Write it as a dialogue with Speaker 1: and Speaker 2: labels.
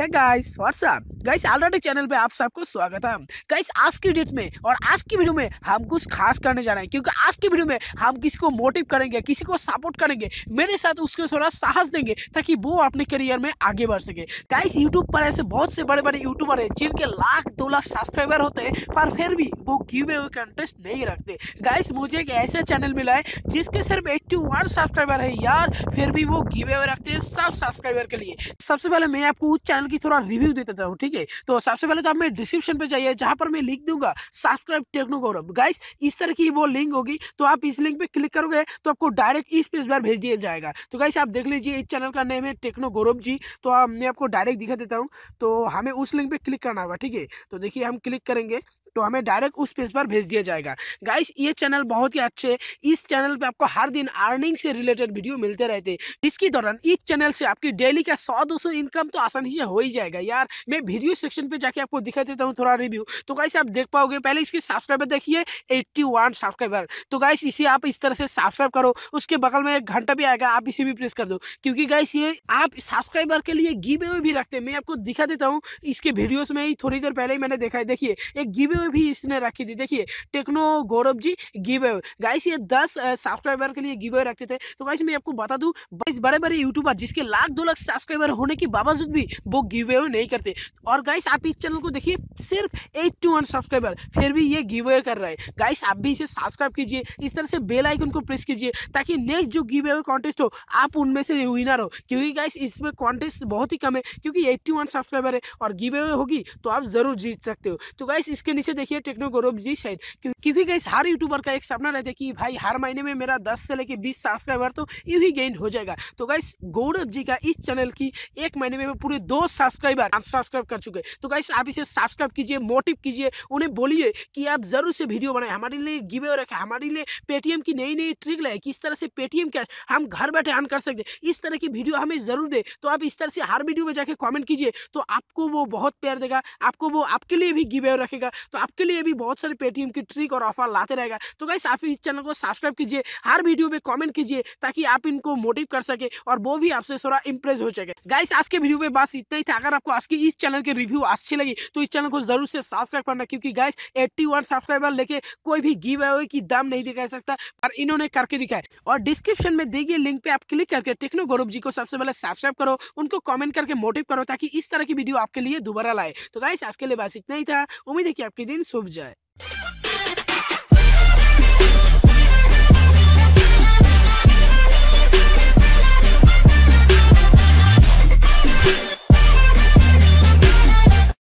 Speaker 1: है guys WhatsApp guys already channel पे आप सबको स्वागत है। गाइस आज की डेट में और आज की वीडियो में हम कुछ खास करने जा रहे हैं, क्योंकि आज की वीडियो में हम किसी को मोटिव करेंगे, किसी को सपोर्ट करेंगे, मेरे साथ उसको थोड़ा साहस देंगे, ताकि वो अपने करियर में आगे बढ़ सके। गाइस यूट्यूब पर ऐसे बहुत से बड़े बड़े यूट्यूबर है, जिनके लाख, दो लाख सब्सक्राइबर होते हैं, पर फिर भी वो गिव अवे कंटेस्ट नहीं रखते। गाइस मुझे एक ऐसा चैनल मिला है, जिसके सिर्फ़ एट्टी सब्सक्राइबर है। यार, फिर भी वो गिव अवे रखते हैं सब सब्सक्राइबर के लिए। सबसे पहले मैं आपको उस चैनल की थोड़ा रिव्यू दे देता हूँ ठीक है? तो सबसे पहले तो आप मैं डिस्क्रिप्शन पे जाइए, जहाँ पर मैं लिख दूँगा सब्सक्राइब टेक्नो गौरव। गाइस इस तरह की वो लिंक होगी तो आप इस लिंक पर क्लिक करोगे तो आपको डायरेक्ट इस पेज पर भेज दिया जाएगा। तो गाइस आप देख लीजिए, इस चैनल का नेम है टेक्नो गौरव जी तो मैं आपको डायरेक्ट दिखा देता हूँ। तो हमें उस लिंक पर क्लिक करना होगा, ठीक है? तो देखिए, हम क्लिक करेंगे। तो हमें डायरेक्ट उस पेज पर भेज दिया जाएगा। गाइस ये चैनल बहुत ही अच्छे इस चैनल पे आपको हर दिन अर्निंग से रिलेटेड वीडियो मिलते रहते इसके दौरान इस चैनल से आपकी डेली का सौ दो इनकम तो आसानी से हो ही जाएगा। यार, मैं वीडियो सेक्शन पे जाके आपको दिखा देता हूँ थोड़ा रिव्यू तो गाइस आप देख पाओगे, पहले इसके सब्सक्राइबर देखिए एट्टी सब्सक्राइबर तो गाइस इसे आप इस तरह से सब्सक्राइब करो। उसके बगल में एक घंटा भी आएगा, आप इसे भी प्रेस कर दो। क्योंकि गाइस ये आप सब्सक्राइबर के लिए गिव भी रखते हैं। मैं आपको दिखा देता हूँ, इसके वीडियोस में ही थोड़ी देर पहले ही मैंने देखा है। देखिए, एक गिव अवे भी इसने रखी थी। देखिए, Techno Gaurav ji give guys ये दस सब्सक्राइबर के लिए गिव रखते थे। तो गाइस मैं आपको बता दूँ, इस बड़े बड़े यूट्यूबर जिसके लाख दो लाख सब्सक्राइबर होने के बावजूद भी वो गिव नहीं करते। और गाइस आप इस चैनल को देखिए, सिर्फ़ एट टू वन सब्सक्राइबर फिर भी ये गिव कर रहा है। गाइस आप भी इसे सब्सक्राइब कीजिए, इस तरह से बेल आइकन को प्रेस कीजिए, ताकि नेक्स्ट जो गिव कॉन्टेस्ट हो, आप उनमें से विनर हो। क्योंकि गाइस इसमें कॉन्टेस्ट बहुत ही कम है, क्योंकि एट्टी सब्सक्राइबर है। और गिव होगी तो आप ज़रूर जीत सकते हो। तो गाइस इसके नीचे देखिए टेक्नो गौरव जी साइड क्योंकि गाइस हर यूट्यूबर का एक सपना रहता है कि भाई हर महीने में मेरा दस से लेकर बीस सब्सक्राइबर तो यू ही गेन हो जाएगा। तो गाइस गौरव जी का इस चैनल की एक महीने में पूरे दो सब्सक्राइबर सब्सक्राइब कर चुके तो गाइस आप इसे सब्सक्राइब कीजिए मोटिव कीजिए, उन्हें बोलिए कि आप ज़रूर से वीडियो बनाए। हमारे लिए गिवे रखे, हमारे लिए पेटीएम की नई नई ट्रिक लाए किस तरह से पेटीएम कैश हम घर बैठे अर्न कर सकते इस तरह की वीडियो हमें ज़रूर दे। तो आप इस तरह से हर वीडियो में जाके कॉमेंट कीजिए तो आपको वो बहुत प्यार देगा, आपको वो आपके लिए भी गिवे रखेगा। तो आपके लिए भी बहुत सारे पेटीएम की ट्रिक और ऑफ़र लाते रहेगा। तो गाइस आप इस चैनल को सब्सक्राइब कीजिए, हर वीडियो में कॉमेंट कीजिए, ताकि आप इनको मोटिव कर सके और वो भी आपसे थोड़ा इंप्रेस हो सके। गाइस आज के वीडियो में बस इतना ही था। अगर आपको आज की इस चैनल की रिव्यू अच्छी लगी तो इस चैनल को ज़रूर से सब्सक्राइब करना, क्योंकि गाइस एट्टी सब्सक्राइबर लेके कोई भी गिव अवे की दाम नहीं दिखा सकता, पर इन्होंने करके दिखाया। और डिस्क्रिप्शन में दिए गए लिंक पे आप क्लिक करके टेक्नो गौरव जी को सबसे पहले सब्सक्राइब करो, उनको कमेंट करके मोटिव करो, ताकि इस तरह की वीडियो आपके लिए दोबारा लाए। तो गाइस आज के लिए बस इतना ही था। उम्मीद है कि आपके दिन सूख जाए।